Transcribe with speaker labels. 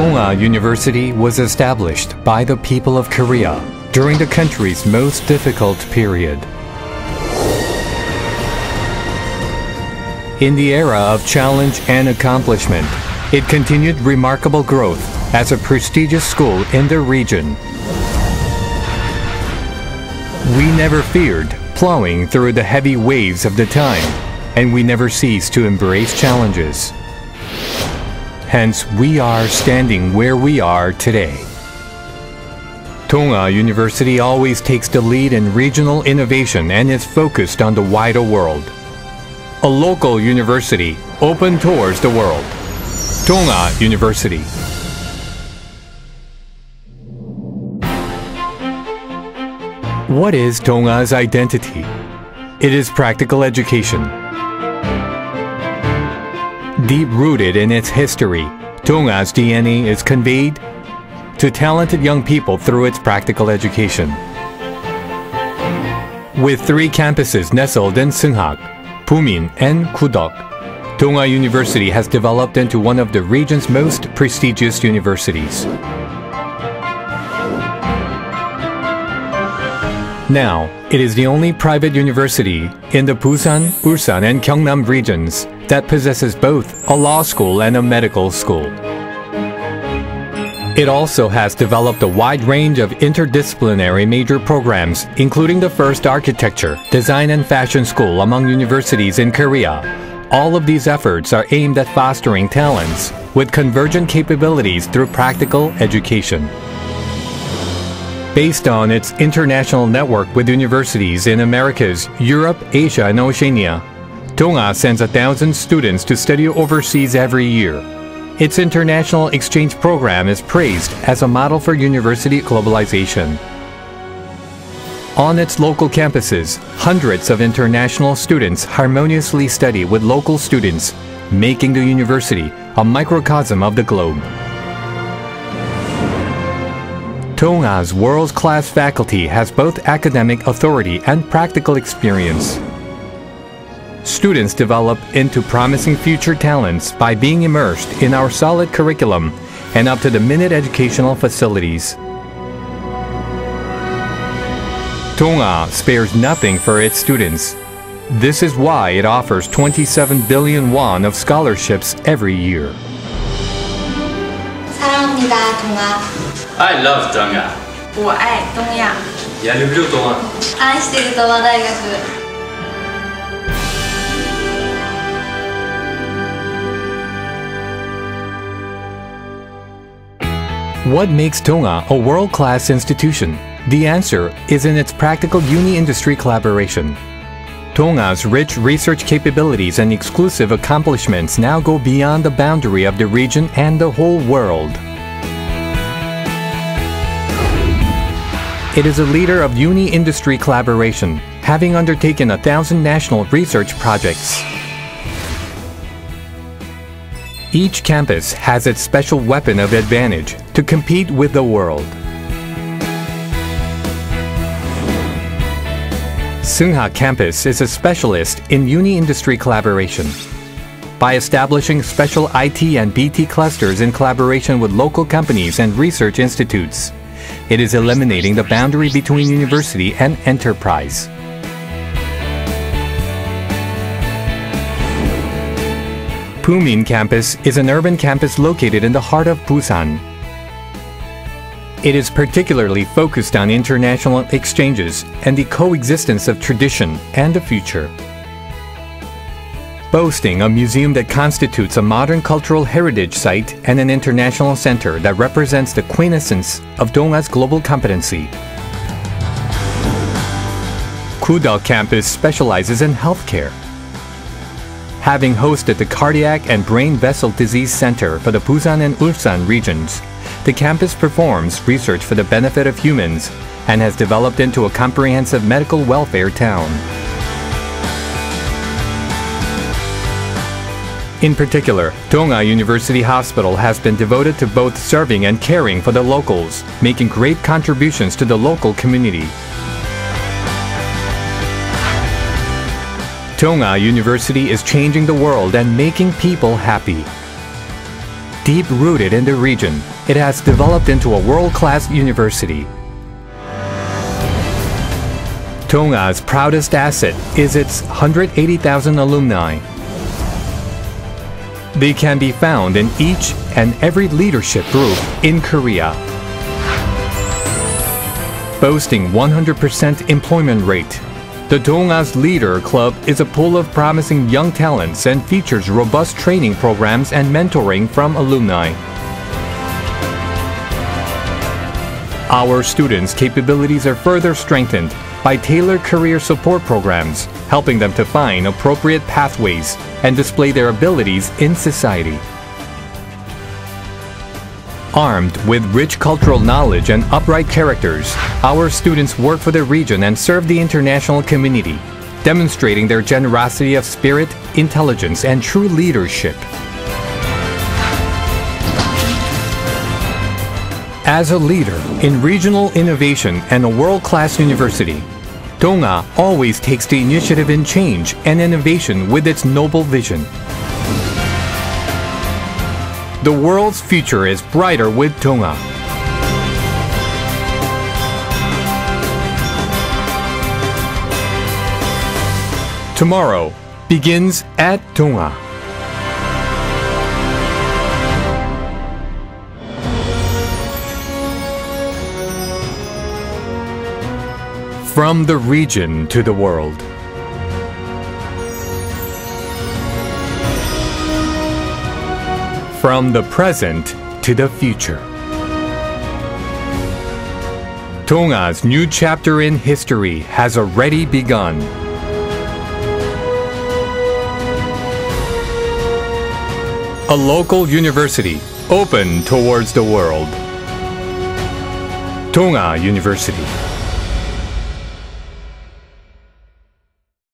Speaker 1: Dong-A University was established by the people of Korea during the country's most difficult period. In the era of challenge and accomplishment, it continued remarkable growth as a prestigious school in the region. We never feared plowing through the heavy waves of the time, and we never ceased to embrace challenges. Hence, we are standing where we are today. Dong-A University always takes the lead in regional innovation and is focused on the wider world. A local university open towards the world. Dong-A University. What is Dong-A's identity? It is practical education. Deep rooted in its history, Dong-A's DNA is conveyed to talented young people through its practical education. With three campuses nestled in Seunghak, Bumin, and Gudeok, Dong-A University has developed into one of the region's most prestigious universities. Now, it is the only private university in the Busan, Ulsan, and Gyeongnam regions that possesses both a law school and a medical school. It also has developed a wide range of interdisciplinary major programs, including the first architecture, design, and fashion school among universities in Korea. All of these efforts are aimed at fostering talents with convergent capabilities through practical education. Based on its international network with universities in Americas, Europe, Asia, and Oceania, Dong-A sends a thousand students to study overseas every year. Its international exchange program is praised as a model for university globalization. On its local campuses, hundreds of international students harmoniously study with local students, making the university a microcosm of the globe. Dong-A's world-class faculty has both academic authority and practical experience. Students develop into promising future talents by being immersed in our solid curriculum and up-to-the-minute educational facilities. Dong-A spares nothing for its students. This is why it offers 27 billion won of scholarships every year.
Speaker 2: 사랑합니다, 동아.
Speaker 3: I love 东亚。
Speaker 2: 我爱东亚。
Speaker 3: Я люблю
Speaker 1: What makes Dong-A a world-class institution? The answer is in its practical uni-industry collaboration. Dong-A's rich research capabilities and exclusive accomplishments now go beyond the boundary of the region and the whole world. It is a leader of uni-industry collaboration, having undertaken a thousand national research projects. Each campus has its special weapon of advantage to compete with the world. Seunghak campus is a specialist in uni-industry collaboration. By establishing special IT and BT clusters in collaboration with local companies and research institutes, it is eliminating the boundary between university and enterprise. Bumin campus is an urban campus located in the heart of Busan. It is particularly focused on international exchanges and the coexistence of tradition and the future. Boasting a museum that constitutes a modern cultural heritage site and an international center that represents the quintessence of Dong-A's global competency. Kudal campus specializes in healthcare. Having hosted the Cardiac and Brain Vessel Disease Center for the Busan and Ulsan regions, the campus performs research for the benefit of humans and has developed into a comprehensive medical welfare town. In particular, Dong-A University Hospital has been devoted to both serving and caring for the locals, making great contributions to the local community. Dong-A University is changing the world and making people happy. Deep rooted in the region, it has developed into a world class university. Dong-A's proudest asset is its 180,000 alumni. They can be found in each and every leadership group in Korea. Boasting 100% employment rate, the Dong-A's Leader Club is a pool of promising young talents and features robust training programs and mentoring from alumni. Our students' capabilities are further strengthened by tailored career support programs, helping them to find appropriate pathways and display their abilities in society. Armed with rich cultural knowledge and upright characters, our students work for the region and serve the international community, demonstrating their generosity of spirit, intelligence, and true leadership. As a leader in regional innovation and a world-class university, Dong-A always takes the initiative in change and innovation with its noble vision. The world's future is brighter with Dong-A. Tomorrow begins at Dong-A. From the region to the world. From the present to the future. Dong-A's new chapter in history has already begun. A local university open towards the world. Dong-A University.